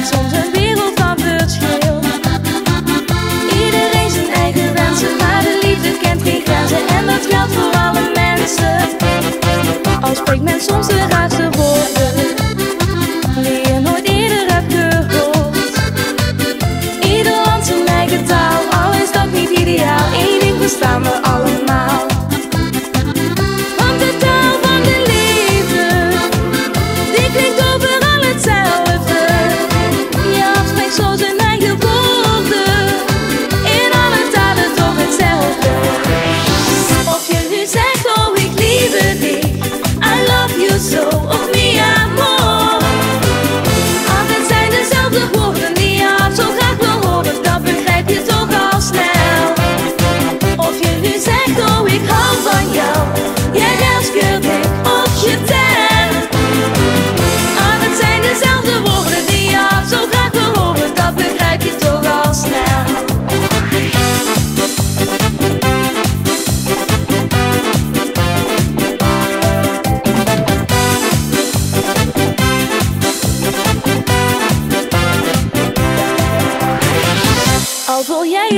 it's older.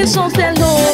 Wilson Celou